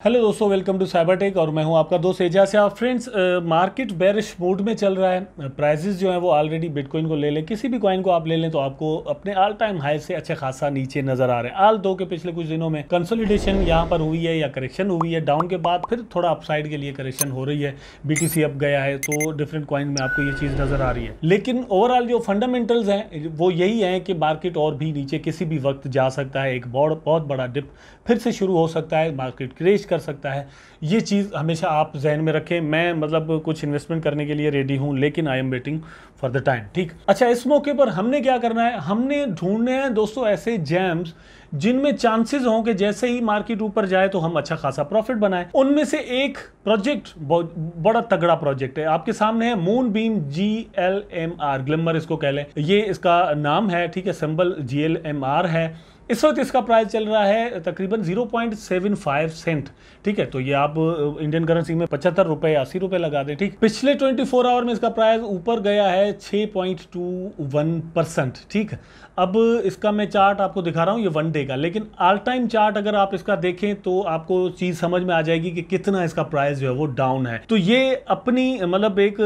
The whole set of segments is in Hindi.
हेलो दोस्तों, वेलकम टू साइबर टेक और मैं हूँ आपका दोस्त आप फ्रेंड्स मार्केट बेरिश मूड में चल रहा है। प्राइसेस जो है वो ऑलरेडी बिटकॉइन को ले लें। किसी भी कॉइन को आप ले लें तो आपको अपने ऑल टाइम हाई से अच्छा खासा नीचे नज़र आ रहे हैं। आल दो के पिछले कुछ दिनों में कंसोलिडेशन यहाँ पर हुई है या करेक्शन हुई है। डाउन के बाद फिर थोड़ा अपसाइड के लिए करेक्शन हो रही है। बी अप गया है तो डिफरेंट कॉइन में आपको ये चीज़ नज़र आ रही है। लेकिन ओवरऑल जो फंडामेंटल्स हैं, वो यही है कि मार्केट और भी नीचे किसी भी वक्त जा सकता है। एक बहुत बड़ा डिप फिर से शुरू हो सकता है। मार्केट क्रेश कर सकता है। ये चीज़ हमेशा आप जहन में रखें। मैं मतलब कुछ इन्वेस्टमेंट करने के लिए रेडी हूँ, लेकिन I am waiting for the time ठीक? अच्छा इस मौके पर हमने क्या करना है? हमने ढूँढने हैं दोस्तों ऐसे जैम्स जिनमें चांसेस हों कि जैसे ही मार्केट ऊपर जाए तो हम अच्छा खासा प्रॉफिट बनाएँ। उनमें से एक प्रोजेक्ट बड़ा तगड़ा प्रोजेक्ट है। आपके सामने है Moonbeam G L M R Glimmer इसको कह लें। ये इसका नाम है, ठीक है symbol G L M R है। इस वक्त इसका प्राइस चल रहा है तकरीबन 0.75 सेंट। ठीक है तो ये आप इंडियन करेंसी में पचहत्तर रुपए, अस्सी रुपए लगा दें, ठीक? पिछले 24 आवर में इसका प्राइस ऊपर गया है 6.21 परसेंट, ठीक? अब इसका मैं चार्ट आपको दिखा रहा हूँ, ये वन डे का। लेकिन ऑल टाइम चार्ट अगर आप इसका देखें तो आपको चीज़ समझ में आ जाएगी कि कितना इसका प्राइस जो है वो डाउन है। तो ये अपनी मतलब एक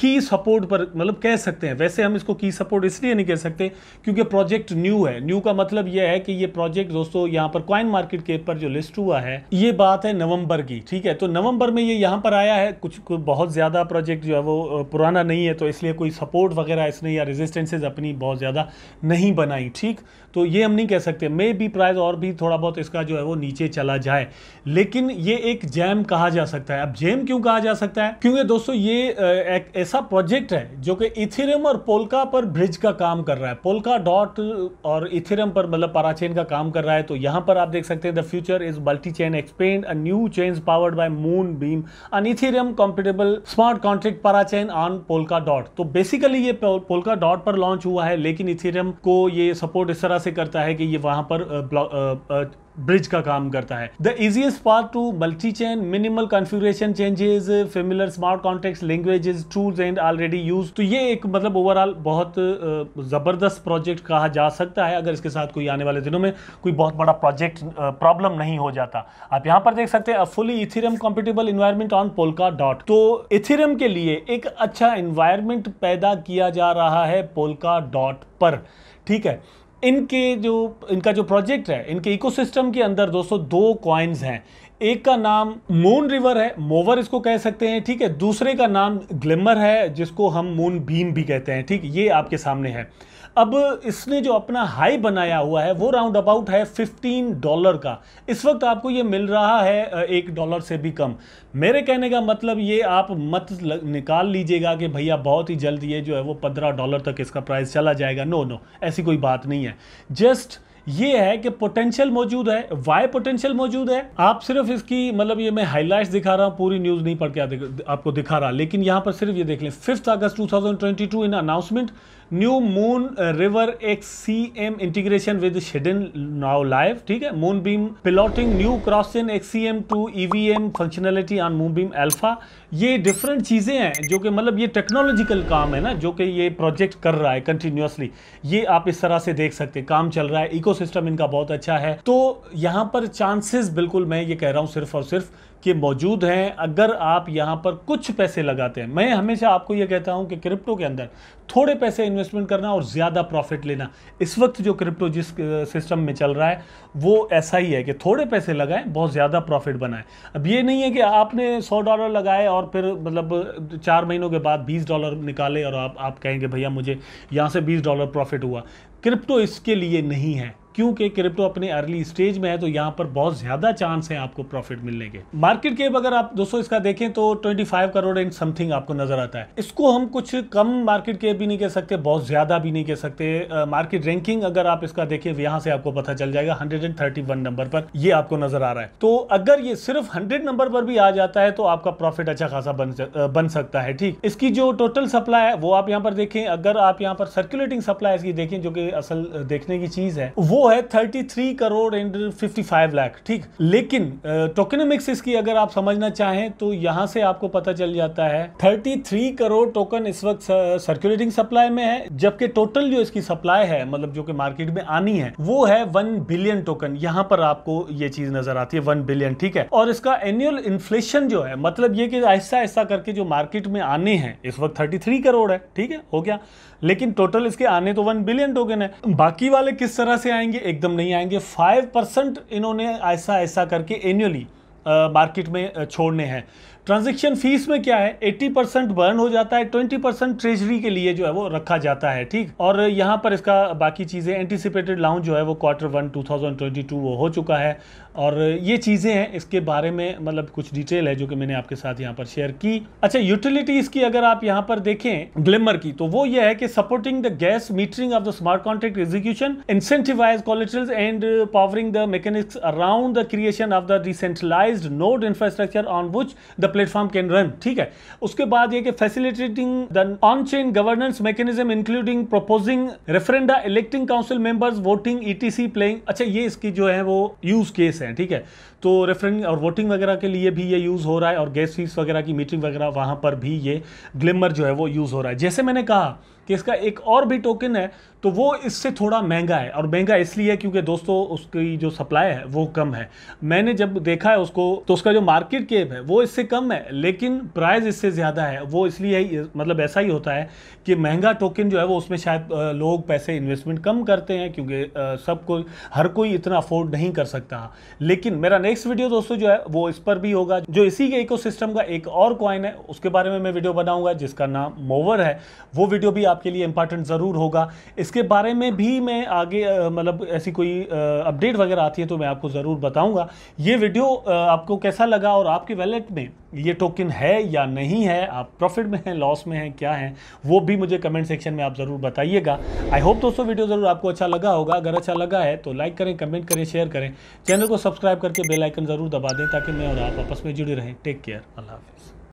की सपोर्ट पर मतलब कह सकते हैं। वैसे हम इसको की सपोर्ट इसलिए नहीं कह सकते, क्योंकि प्रोजेक्ट न्यू है। न्यू का मतलब यह है कि ये प्रोजेक्ट दोस्तों यहाँ पर क्वाइन मार्केट के पर जो लिस्ट हुआ है ये बात है नवंबर की ठीक है? तो नवंबर में ये यहाँ पर आया है कुछ, कुछ बहुत ज़्यादा प्रोजेक्ट जो है वो पुराना नहीं है तो इसलिए कोई सपोर्ट वगैरह इसने या रेजिस्टेंसेज अपनी बहुत ज़्यादा नहीं बनाई ठीक? तो ये हम नहीं कह सकते मे बी प्राइस और भी थोड़ा बहुत इसका जो है वो नीचे चला जाए लेकिन ये एक जैम कहा जा सकता है। अब जैम क्यों कहा जा सकता है? क्योंकि दोस्तों ये एक ऐसा प्रोजेक्ट है जो कि इथेरियम और पोलका पर ब्रिज का काम कर रहा है। पोलका डॉट और इथेरियम पर मतलब पाराचेन का काम कर रहा है तो यहाँ पर आप देख सकते हैं the future is multi chain expand a new chain powered by Moonbeam an Ethereum compatible smart contract parachain on Polkadot तो बेसिकली ये पोलका डॉट पर लॉन्च हुआ है, लेकिन इथेरियम को ये सपोर्ट इस तरह से करता है कि ये वहाँ पर ब्रिज का काम करता है। The easiest path to multi chain minimal configuration changes familiar smart contract languages tools and already use तो ये एक मतलब ओवरऑल बहुत ज़बरदस्त प्रोजेक्ट कहा जा सकता है, अगर इसके साथ कोई आने वाले दिनों में कोई बहुत बड़ा प्रोजेक्ट प्रॉब्लम नहीं हो जाता। आप यहाँ पर देख सकते हैं fully Ethereum compatible environment on Polkadot तो इथेरियम के लिए एक अच्छा इन्वायरमेंट पैदा किया जा रहा है पोलका डॉट पर। ठीक है? इनके जो, इनका जो प्रोजेक्ट है, इनके इकोसिस्टम के अंदर दोस्तों दो कॉइन्स हैं। एक का नाम मून रिवर है मोवर इसको कह सकते हैं, ठीक है? दूसरे का नाम ग्लिमर है, जिसको हम मून बीम भी कहते हैं, ठीक? ये आपके सामने है। अब इसने जो अपना हाई बनाया हुआ है, वो राउंड अबाउट है 15 डॉलर का। इस वक्त आपको ये मिल रहा है एक डॉलर से भी कम। मेरे कहने का मतलब ये, आप मत निकाल लीजिएगा कि भैया बहुत ही जल्द ये जो है वो 15 डॉलर तक इसका प्राइस चला जाएगा। नो नो ऐसी कोई बात नहीं है। जस्ट ये है कि पोटेंशियल मौजूद है। वाई पोटेंशियल मौजूद है? आप सिर्फ़ इसकी मतलब ये मैं हाइलाइट्स दिखा रहा हूँ, पूरी न्यूज़ नहीं पढ़ के आपको दिखा रहा। लेकिन यहाँ पर सिर्फ़ ये देख लें fifth August 2022 in announcement new Moonriver X C M integration with Shiden now live ठीक है? Moonbeam piloting new crosschain X C M to EVM functionality on Moonbeam Alpha ये डिफरेंट चीज़ें हैं, जो कि मतलब ये टेक्नोलॉजिकल काम है ना, जो कि ये प्रोजेक्ट कर रहा है कंटिन्यूसली ये आप इस तरह से देख सकते हैं, काम चल रहा है इकोसिस्टम इनका बहुत अच्छा है. तो यहाँ पर चांसेस बिल्कुल मैं ये कह रहा हूँ, सिर्फ़ और सिर्फ़ कि मौजूद हैं, अगर आप यहाँ पर कुछ पैसे लगाते हैं, मैं हमेशा आपको ये कहता हूँ कि क्रिप्टो के अंदर थोड़े पैसे इन्वेस्टमेंट करना और ज़्यादा प्रॉफिट लेना, इस वक्त जो क्रिप्टो जिस सिस्टम में चल रहा है, वो ऐसा ही है कि थोड़े पैसे लगाएँ, बहुत ज़्यादा प्रॉफिट बनाएँ। अब ये नहीं है कि आपने सौ डॉलर लगाए और फिर मतलब चार महीनों के बाद बीस डॉलर निकाले और आप आप कहेंगे, भैया, मुझे यहाँ से बीस डॉलर प्रॉफिट हुआ। क्रिप्टो इसके लिए नहीं है। क्योंकि क्रिप्टो अपने अर्ली स्टेज में है तो यहाँ पर बहुत ज़्यादा चांस है आपको प्रॉफिट मिलने के। मार्केट केप अगर आप दोस्तों इसका देखें तो 25 करोड़ एंड समथिंग आपको नज़र आता है। इसको हम कुछ कम मार्केट केप भी नहीं कह सकते, बहुत ज़्यादा भी नहीं कह सकते। मार्केट रैंकिंग अगर आप इसका देखें यहाँ से आपको पता चल जाएगा हंड्रेड नंबर पर यह आपको नज़र आ रहा है। तो अगर ये सिर्फ़ हंड्रेड नंबर पर भी आ जाता है तो आपका प्रॉफिट अच्छा खासा बन बन सकता है, ठीक? इसकी जो टोटल सप्लाई है, वो आप यहाँ पर देखें। अगर आप यहाँ पर सर्कुलेटिंग सप्लाई इसकी देखें, जो कि असल देखने की चीज़ है, वो है 33 करोड़ एंड 55 लाख ठीक? लेकिन टोकनमिक्स इसकी अगर आप समझना चाहें तो यहाँ से आपको पता चल जाता है 33 करोड़ टोकन इस वक्त सर्कुलेटिंग सप्लाई में है, जबकि टोटल जो इसकी सप्लाई है मतलब जो कि मार्केट में आनी है, वो है वन बिलियन टोकन यहाँ पर आपको ये चीज़ नज़र आती है वन बिलियन ठीक है? और इसका एनुअल इन्फ्लेशन जो है मतलब ये कि ऐसा ऐसा करके जो मार्केट में आने हैं, इस वक्त 33 करोड़ है, ठीक है? हो गया। लेकिन टोटल इसके आने तो वन बिलियन टोकन है। बाकी वाले किस तरह से आएँगे? एकदम नहीं आएँगे। फाइव परसेंट इन्होंने ऐसा ऐसा करके एनुअली मार्केट में छोड़ने हैं। ट्रांजेक्शन फ़ीस में क्या है? 80 परसेंट बर्न हो जाता है 20 परसेंट ट्रेजरी के लिए जो है वो रखा जाता है, ठीक? और यहाँ पर इसका बाकी चीज़ें एंटीसिपेटेड लाउंज जो है वो क्वार्टर वन 2022 वो हो चुका है। और ये चीज़ें हैं, इसके बारे में मतलब कुछ डिटेल है जो कि मैंने आपके साथ यहाँ पर शेयर की। अच्छा यूटिलिटीज़ की अगर आप यहाँ पर देखें ग्लिमर की तो वो ये है कि supporting the gas metering of the smart contract execution incentivise collaterals and powering the mechanics around the creation of the decentralised node infrastructure on which the platform can run ठीक है? उसके बाद ये कि facilitating the on chain governance mechanism including proposing referenda electing council members voting ETC playing अच्छा ये इसकी जो है वो यूज़ केस है, ठीक है? तो रेफरेंड और वोटिंग वगैरह के लिए भी ये यूज़ हो रहा है, और गैस फ़ीस वगैरह की मीटिंग वगैरह, वहाँ पर भी ये ग्लिमर जो है वो यूज़ हो रहा है। जैसे मैंने कहा कि इसका एक और भी टोकन है तो वो इससे थोड़ा महँगा है। और महँगा इसलिए है क्योंकि दोस्तों, उसकी जो सप्लाई है, वो कम है। मैंने जब देखा है उसको तो उसका जो मार्केट केप है, वो इससे कम है, लेकिन प्राइस इससे ज़्यादा है। वो इसलिए मतलब ऐसा ही होता है कि महँगा टोकन जो है, वो उसमें शायद लोग पैसे इन्वेस्टमेंट कम करते हैं, क्योंकि सब कोई, हर कोई इतना अफोर्ड नहीं कर सकता। लेकिन मेरा नेक्स्ट वीडियो दोस्तों जो है, वो इस पर भी होगा, जो इसी के इको का एक और कॉइन है, उसके बारे में मैं वीडियो बनाऊँगा, जिसका नाम मोवर है। वो वीडियो भी आपके लिए इंपॉर्टेंट ज़रूर होगा। इसके बारे में भी मैं आगे मतलब ऐसी कोई अपडेट वगैरह आती है तो मैं आपको ज़रूर बताऊँगा। ये वीडियो आपको कैसा लगा और आपके वैलेट में ये टोकन है या नहीं है? आप प्रॉफिट में हैं लॉस में हैं, क्या है? वो भी मुझे कमेंट सेक्शन में आप ज़रूर बताइएगा। आई होप दोस्तों वीडियो ज़रूर आपको अच्छा लगा होगा। अगर अच्छा लगा है तो लाइक करें कमेंट करें शेयर करें। चैनल को सब्सक्राइब करके बेल आइकन ज़रूर दबा दें ताकि मैं और आप आपस में जुड़े रहें। टेक केयर अल्लाह हाफिज़।